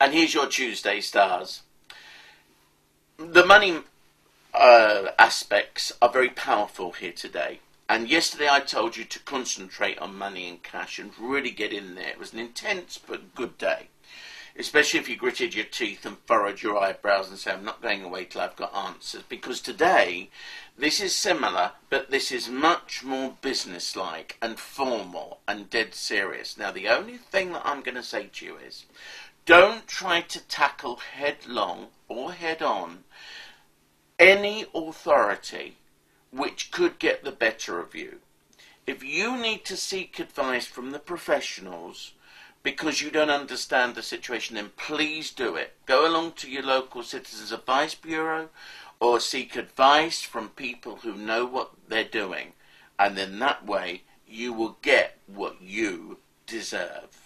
And here's your Tuesday stars. The money uh, aspects are very powerful here today. And yesterday I told you to concentrate on money and cash and really get in there. It was an intense but good day. Especially if you gritted your teeth and furrowed your eyebrows and said, I'm not going away till I've got answers. Because today, this is similar, but this is much more businesslike and formal and dead serious. Now, the only thing that I'm going to say to you is don't try to tackle headlong or head on any authority which could get the better of you. If you need to seek advice from the professionals because you don't understand the situation, then please do it. Go along to your local Citizens Advice Bureau or seek advice from people who know what they're doing. And then that way you will get what you deserve.